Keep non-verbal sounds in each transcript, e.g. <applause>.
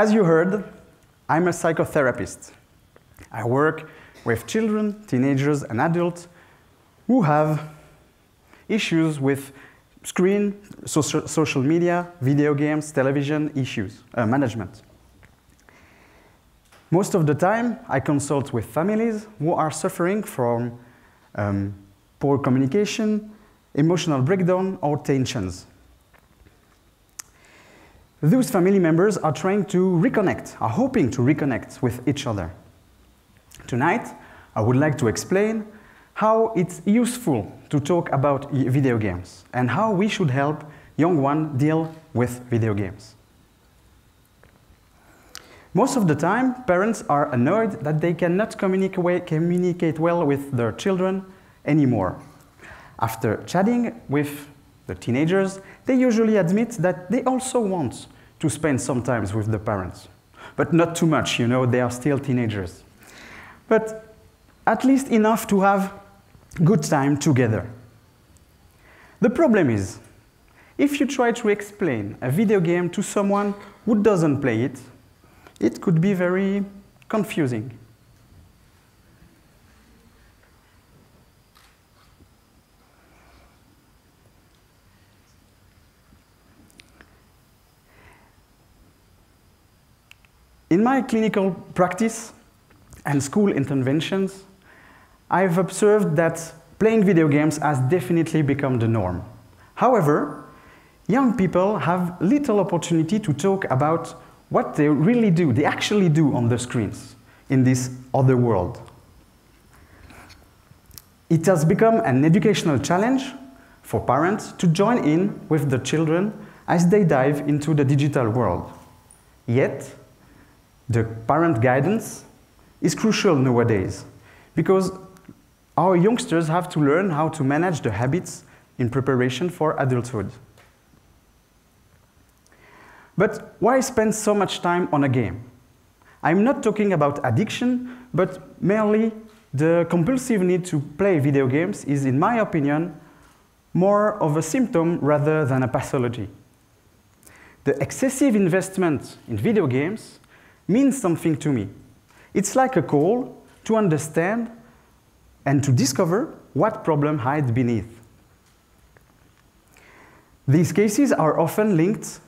As you heard, I'm a psychotherapist. I work with children, teenagers, and adults who have issues with screen, social, media, video games, television issues, uh, management. Most of the time, I consult with families who are suffering from um, poor communication, emotional breakdown, or tensions. Those family members are trying to reconnect, are hoping to reconnect with each other. Tonight, I would like to explain how it's useful to talk about video games and how we should help young ones deal with video games. Most of the time, parents are annoyed that they cannot communicate well with their children anymore. After chatting with the teenagers, they usually admit that they also want to spend some time with the parents. But not too much, you know, they are still teenagers. But at least enough to have good time together. The problem is, if you try to explain a video game to someone who doesn't play it, it could be very confusing. In my clinical practice and school interventions, I've observed that playing video games has definitely become the norm. However, young people have little opportunity to talk about what they really do, they actually do on the screens in this other world. It has become an educational challenge for parents to join in with the children as they dive into the digital world. Yet, the parent guidance is crucial nowadays because our youngsters have to learn how to manage the habits in preparation for adulthood. But why spend so much time on a game? I'm not talking about addiction, but merely the compulsive need to play video games is, in my opinion, more of a symptom rather than a pathology. The excessive investment in video games means something to me. It's like a call to understand and to discover what problem hides beneath. These cases are often linked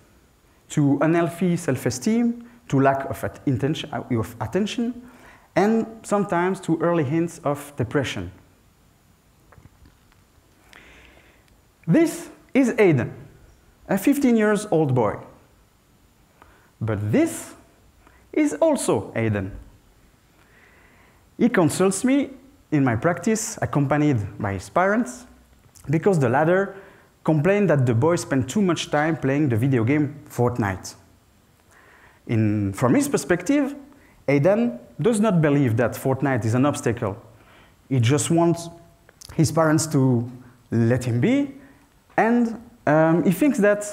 to unhealthy self-esteem, to lack of, uh, of attention, and sometimes to early hints of depression. This is Aiden, a 15 years old boy. But this is also Aiden. He consults me in my practice, accompanied by his parents, because the latter complained that the boy spent too much time playing the video game Fortnite. In, from his perspective, Aiden does not believe that Fortnite is an obstacle. He just wants his parents to let him be, and um, he thinks that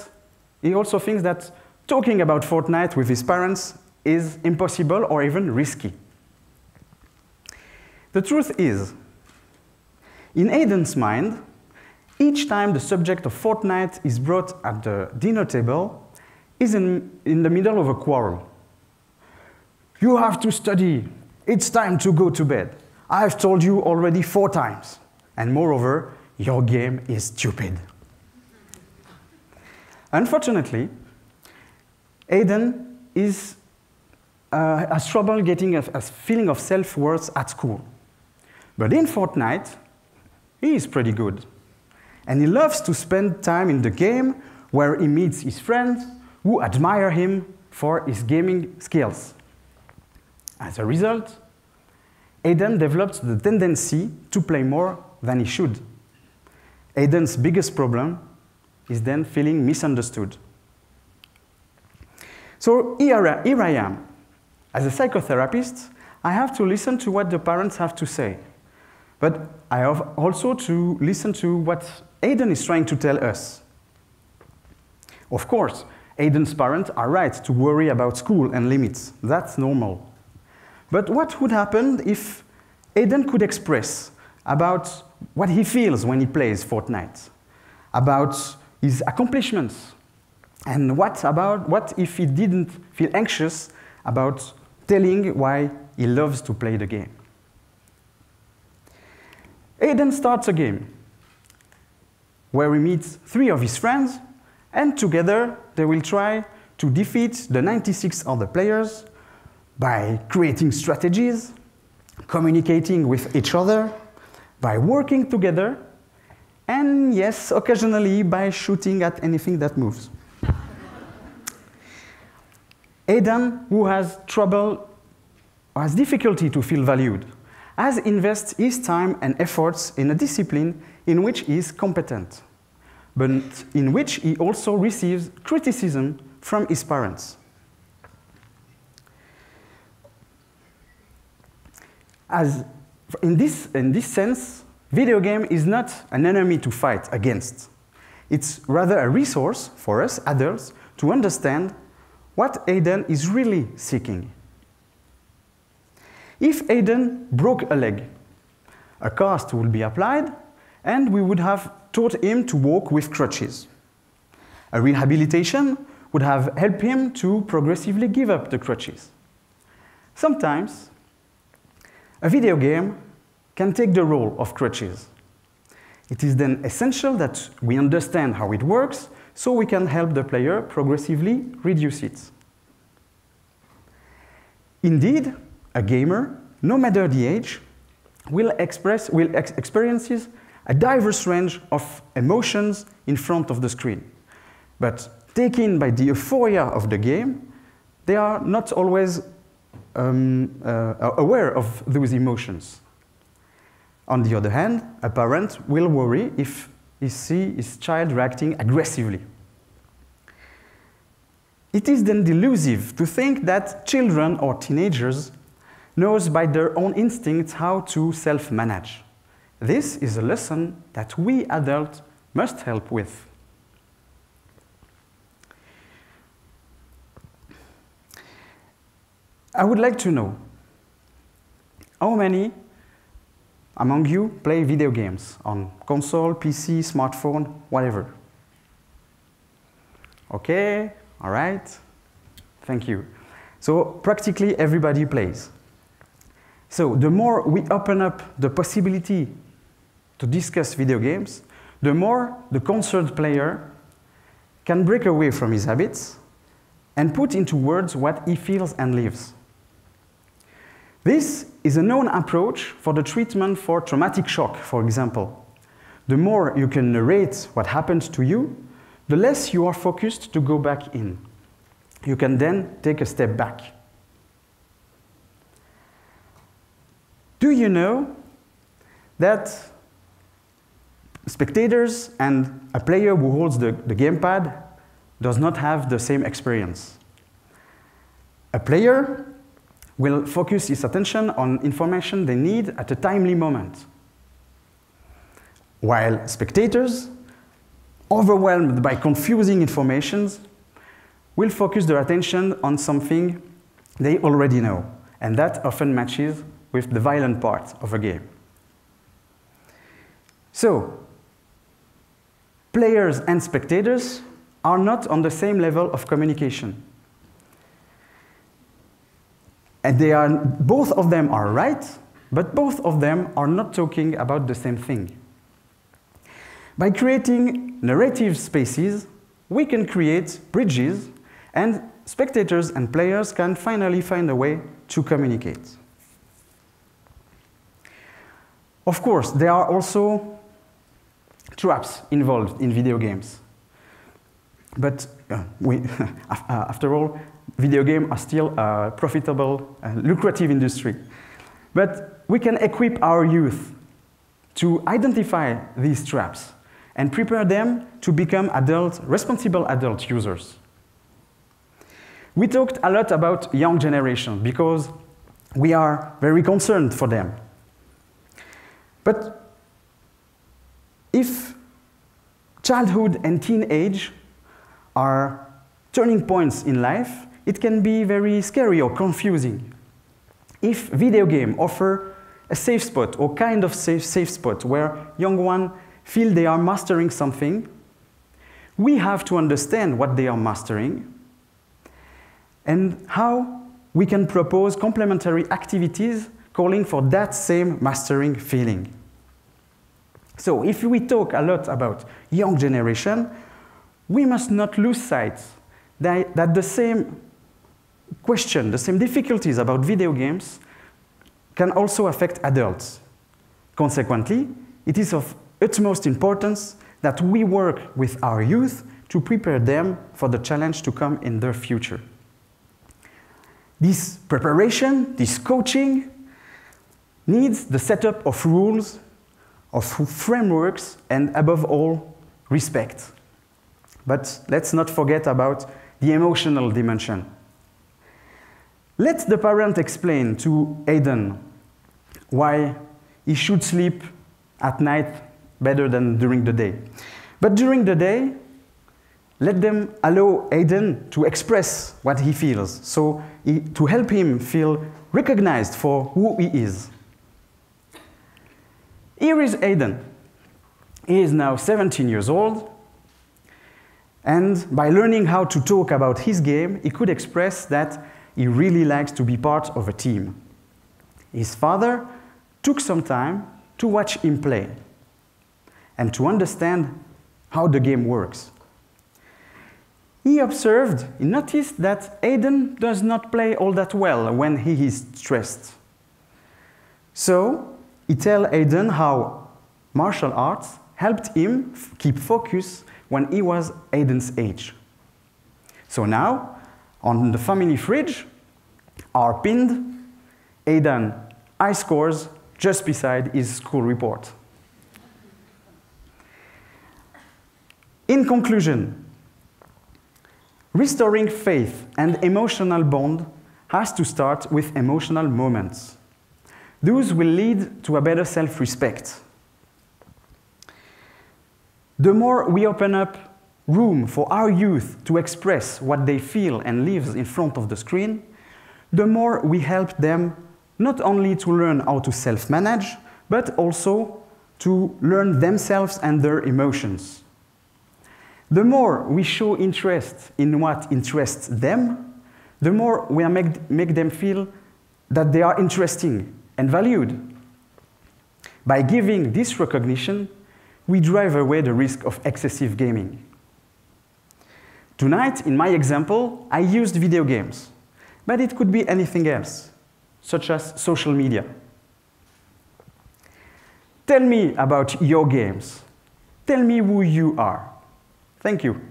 he also thinks that talking about Fortnite with his parents is impossible or even risky. The truth is, in Aiden's mind, each time the subject of Fortnite is brought at the dinner table, is in, in the middle of a quarrel. You have to study. It's time to go to bed. I've told you already four times. And moreover, your game is stupid. Unfortunately, Aiden is, uh, has trouble getting a, a feeling of self-worth at school. But in Fortnite, he is pretty good. And he loves to spend time in the game where he meets his friends who admire him for his gaming skills. As a result, Aiden developed the tendency to play more than he should. Aiden's biggest problem is then feeling misunderstood. So here, here I am. As a psychotherapist, I have to listen to what the parents have to say. But I have also to listen to what Aiden is trying to tell us. Of course, Aiden's parents are right to worry about school and limits. That's normal. But what would happen if Aiden could express about what he feels when he plays Fortnite, about his accomplishments, And what about what if he didn't feel anxious about telling why he loves to play the game? Aiden starts a game where he meets three of his friends, and together they will try to defeat the 96 other players by creating strategies, communicating with each other, by working together, and yes, occasionally by shooting at anything that moves. Aiden, who has trouble or has difficulty to feel valued, has invested his time and efforts in a discipline in which he is competent, but in which he also receives criticism from his parents. As in this, in this sense, video game is not an enemy to fight against. It's rather a resource for us adults to understand what Aiden is really seeking. If Aiden broke a leg, a cast would be applied and we would have taught him to walk with crutches. A rehabilitation would have helped him to progressively give up the crutches. Sometimes, a video game can take the role of crutches. It is then essential that we understand how it works so we can help the player progressively reduce it. Indeed, a gamer, no matter the age, will, express, will ex experiences a diverse range of emotions in front of the screen. But taken by the euphoria of the game, they are not always um, uh, aware of those emotions. On the other hand, a parent will worry if he sees his child reacting aggressively. It is then delusive to think that children or teenagers knows by their own instincts how to self-manage. This is a lesson that we adults must help with. I would like to know how many among you play video games on console, PC, smartphone, whatever. Okay, all right. Thank you. So practically everybody plays. So the more we open up the possibility to discuss video games, the more the concerned player can break away from his habits and put into words what he feels and lives. This is a known approach for the treatment for traumatic shock, for example. The more you can narrate what happened to you, the less you are focused to go back in. You can then take a step back. Do you know that spectators and a player who holds the, the gamepad does not have the same experience? A player will focus his attention on information they need at a timely moment. While spectators, overwhelmed by confusing informations, will focus their attention on something they already know, and that often matches with the violent part of a game. So, players and spectators are not on the same level of communication. And they are, both of them are right, but both of them are not talking about the same thing. By creating narrative spaces, we can create bridges, and spectators and players can finally find a way to communicate. Of course, there are also traps involved in video games. But uh, we, <laughs> after all, video games are still a profitable, uh, lucrative industry. But we can equip our youth to identify these traps and prepare them to become adult, responsible adult users. We talked a lot about young generation because we are very concerned for them. But if childhood and teenage are turning points in life, it can be very scary or confusing. If video game offer a safe spot or kind of safe, safe spot where young ones feel they are mastering something, we have to understand what they are mastering and how we can propose complementary activities calling for that same mastering feeling. So if we talk a lot about young generation, we must not lose sight that, that the same question, the same difficulties about video games can also affect adults. Consequently, it is of utmost importance that we work with our youth to prepare them for the challenge to come in their future. This preparation, this coaching, needs the setup of rules, of frameworks, and above all, respect. But let's not forget about the emotional dimension. Let the parent explain to Aiden why he should sleep at night better than during the day. But during the day, let them allow Aiden to express what he feels, so he, to help him feel recognized for who he is. Here is Aiden. He is now 17 years old, and by learning how to talk about his game, he could express that he really likes to be part of a team. His father took some time to watch him play and to understand how the game works. He observed, he noticed that Aiden does not play all that well when he is stressed. So he tell Aiden how martial arts helped him keep focus when he was Aiden's age. So now, on the family fridge, are pinned Aiden high scores just beside his school report. In conclusion, Restoring faith and emotional bond has to start with emotional moments. Those will lead to a better self respect. The more we open up room for our youth to express what they feel and live in front of the screen, the more we help them not only to learn how to self manage, but also to learn themselves and their emotions. The more we show interest in what interests them, the more we make, make them feel that they are interesting and valued. By giving this recognition, we drive away the risk of excessive gaming. Tonight, in my example, I used video games, but it could be anything else, such as social media. Tell me about your games. Tell me who you are. Thank you.